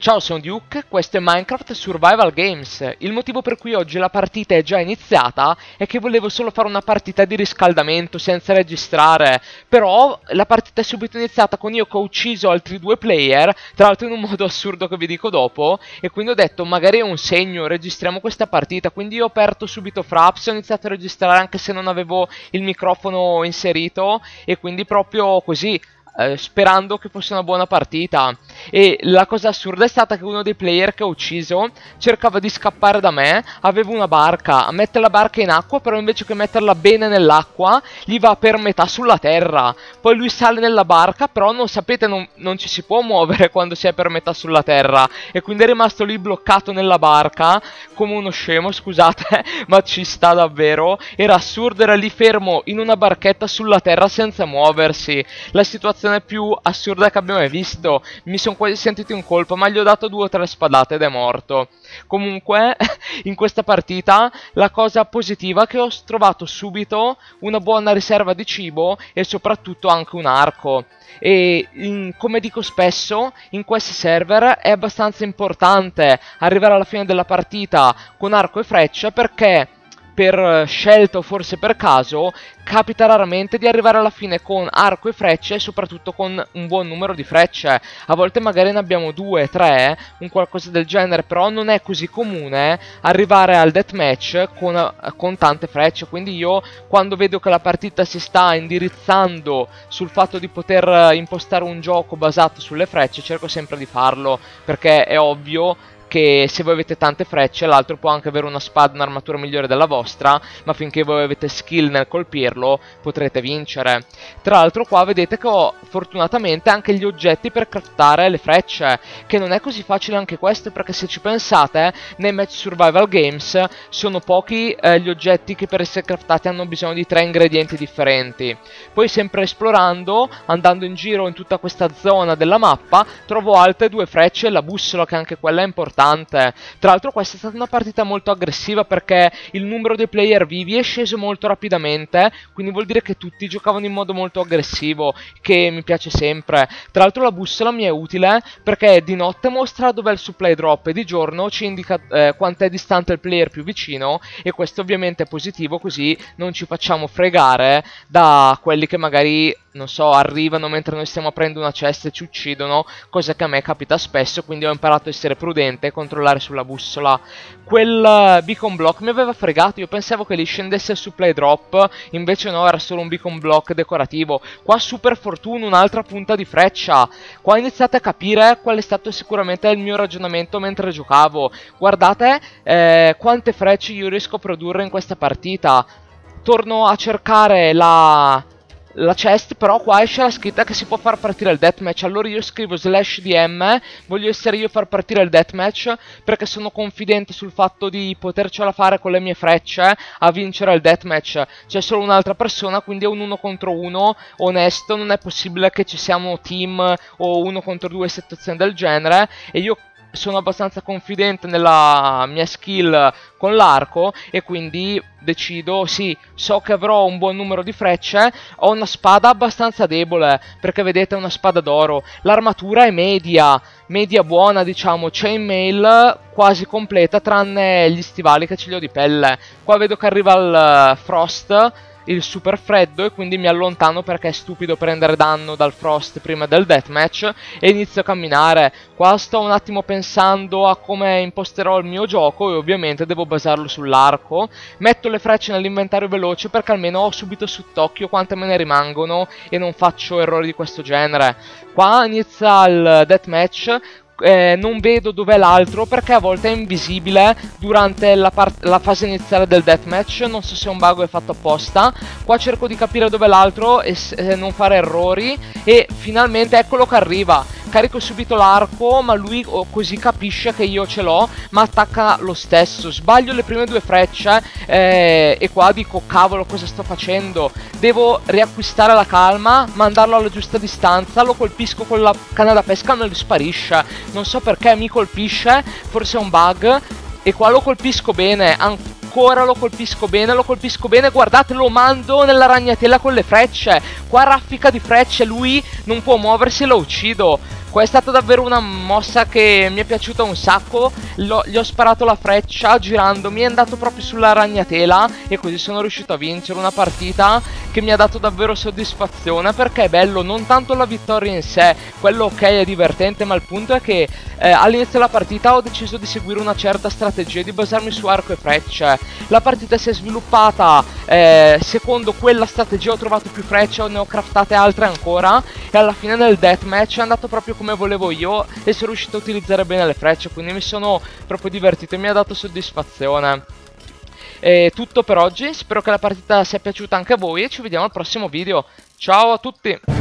Ciao, sono Duke, questo è Minecraft Survival Games. Il motivo per cui oggi la partita è già iniziata è che volevo solo fare una partita di riscaldamento senza registrare. Però la partita è subito iniziata con io che ho ucciso altri due player, tra l'altro in un modo assurdo che vi dico dopo, e quindi ho detto magari è un segno, registriamo questa partita. Quindi io ho aperto subito Fraps, ho iniziato a registrare anche se non avevo il microfono inserito, e quindi proprio così eh, sperando che fosse una buona partita. E la cosa assurda è stata che uno dei player che ho ucciso cercava di scappare da me, aveva una barca, mette la barca in acqua, però invece che metterla bene nell'acqua, gli va per metà sulla terra. Poi lui sale nella barca, però non sapete, non, non ci si può muovere quando si è per metà sulla terra. E quindi è rimasto lì bloccato nella barca, come uno scemo, scusate, ma ci sta davvero. Era assurdo, era lì fermo in una barchetta sulla terra senza muoversi. La situazione situazione più assurda che abbiamo mai visto. Mi sono quasi sentito in colpa, ma gli ho dato due o tre spadate ed è morto. Comunque, in questa partita, la cosa positiva è che ho trovato subito una buona riserva di cibo e soprattutto anche un arco. E in, come dico spesso, in questi server è abbastanza importante arrivare alla fine della partita con arco e freccia perché per scelta o forse per caso, capita raramente di arrivare alla fine con arco e frecce e soprattutto con un buon numero di frecce. A volte magari ne abbiamo due, tre, un qualcosa del genere, però non è così comune arrivare al deathmatch con, con tante frecce. Quindi io quando vedo che la partita si sta indirizzando sul fatto di poter impostare un gioco basato sulle frecce, cerco sempre di farlo, perché è ovvio che se voi avete tante frecce l'altro può anche avere una spada, un'armatura migliore della vostra, ma finché voi avete skill nel colpirlo potrete vincere. Tra l'altro qua vedete che ho fortunatamente anche gli oggetti per craftare le frecce, che non è così facile anche questo perché se ci pensate nei match survival games sono pochi eh, gli oggetti che per essere craftati hanno bisogno di tre ingredienti differenti. Poi sempre esplorando, andando in giro in tutta questa zona della mappa, trovo altre due frecce e la bussola che anche quella è importante importante. Tra l'altro questa è stata una partita molto aggressiva perché il numero dei player vivi è sceso molto rapidamente, quindi vuol dire che tutti giocavano in modo molto aggressivo, che mi piace sempre. Tra l'altro la bussola mi è utile perché di notte mostra dov'è il supply drop e di giorno ci indica eh, quanto è distante il player più vicino e questo ovviamente è positivo così non ci facciamo fregare da quelli che magari non so, arrivano mentre noi stiamo aprendo una cesta e ci uccidono, cosa che a me capita spesso, quindi ho imparato a essere prudente e controllare sulla bussola. Quel uh, beacon block mi aveva fregato, io pensavo che lì scendesse il supply drop, invece no, era solo un beacon block decorativo. Qua super fortuna, un'altra punta di freccia. Qua iniziate a capire qual è stato sicuramente il mio ragionamento mentre giocavo. Guardate eh, quante frecce io riesco a produrre in questa partita. Torno a cercare la la chest però qua esce la scritta che si può far partire il deathmatch. Allora io scrivo slash dm voglio essere io a far partire il deathmatch perché sono confidente sul fatto di potercela fare con le mie frecce a vincere il deathmatch. C'è solo un'altra persona quindi è un uno contro uno onesto non è possibile che ci siamo team o uno contro due situazioni del genere e io sono abbastanza confidente nella mia skill con l'arco e quindi decido, sì, so che avrò un buon numero di frecce, ho una spada abbastanza debole, perché vedete è una spada d'oro, l'armatura è media, media buona diciamo, chainmail quasi completa tranne gli stivali che ce li ho di pelle, qua vedo che arriva il frost, il super freddo e quindi mi allontano perché è stupido prendere danno dal frost prima del deathmatch e inizio a camminare. Qua sto un attimo pensando a come imposterò il mio gioco e ovviamente devo basarlo sull'arco. Metto le frecce nell'inventario veloce perché almeno ho subito sott'occhio quante me ne rimangono e non faccio errori di questo genere. Qua inizia il deathmatch eh, non vedo dov'è l'altro perché a volte è invisibile durante la, la, fase iniziale del deathmatch, non so se un bug è fatto apposta. Qua cerco di capire dov'è l'altro e eh, non fare errori e finalmente eccolo che arriva. Carico subito l'arco, ma lui oh, così capisce che io ce l'ho, ma attacca lo stesso. Sbaglio le prime due frecce eh, e qua dico cavolo cosa sto facendo. Devo riacquistare la calma, mandarlo alla giusta distanza, lo colpisco con la canna da pesca, non gli sparisce. Non so perché mi colpisce, forse è un bug. E qua lo colpisco bene, ancora lo colpisco bene, lo colpisco bene, guardate lo mando nella ragnatela con le frecce, qua raffica di frecce, lui non può muoversi, lo uccido. Qua è stata davvero una mossa che mi è piaciuta un sacco, Lo, gli ho sparato la freccia girandomi, è andato proprio sulla ragnatela e così sono riuscito a vincere una partita che mi ha dato davvero soddisfazione perché è bello non tanto la vittoria in sé, quello ok è divertente ma il punto è che eh, all'inizio della partita ho deciso di seguire una certa strategia, di basarmi su arco e frecce, la partita si è sviluppata eh, secondo quella strategia, ho trovato più frecce, ne ho craftate altre ancora e alla fine del deathmatch è andato proprio come volevo io e sono riuscito a utilizzare bene le frecce, quindi mi sono proprio divertito e mi ha dato soddisfazione. È tutto per oggi, spero che la partita sia piaciuta anche a voi e ci vediamo al prossimo video. Ciao a tutti!